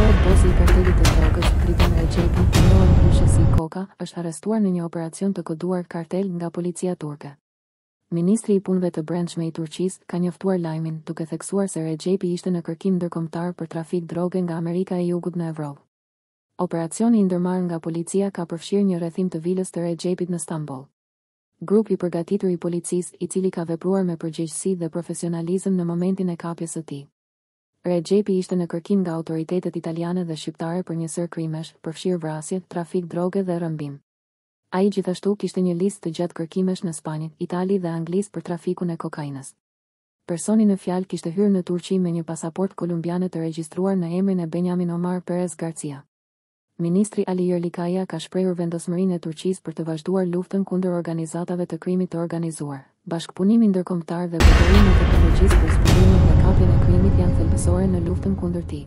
Arrestohet bosi i kartelit të drogës, Dritan Rexhepi, i njohur ndryshe si Koka, është arrestuar në një operacion të koduar Kartel nga policia turke. Ministri i Punëve të Brendshme i Turqisë ka njoftuar lajmin, duke theksuar se Rexhepi ishte në kërkim ndërkombëtar për trafik droge nga Amerika e Jugut në Evropë. Operacioni i ndërmarrë nga policia ka përfshirë një rrethim të vilës të Rexhepit në Stamboll. Grupi i përgatitur i policisë, i cili ka vepruar me përgjegjësi dhe profesionalizëm në momentin e kapjes së tij. Rexhepi ishte në kërkim nga autoritetet italiane dhe shqiptare për një sërë krimesh, përfshirë vrasje, trafik droge dhe rrëmbim. Ai gjithashtu kishte një listë të gjatë kërkimesh në Spanjë, Itali dhe Anglisë për trafikun e kokainës. Personi në fjalë kishte hyrë në Turqi me një pasaportë kolumbiane të regjistruar në emrin e Benjamin Omar Perez Garcia. Ministri Ali Yerlikaya ka shprehur vendosmërinë e Turqisë për të vazhduar luftën kundër organizatave të krimit të organizuar. Bashkëpunimi ndërkombëtar dhe përdorimi i teknologjisë për zbulimin dhe kapjen e krimit janë thelbësore në luftën kundër tij.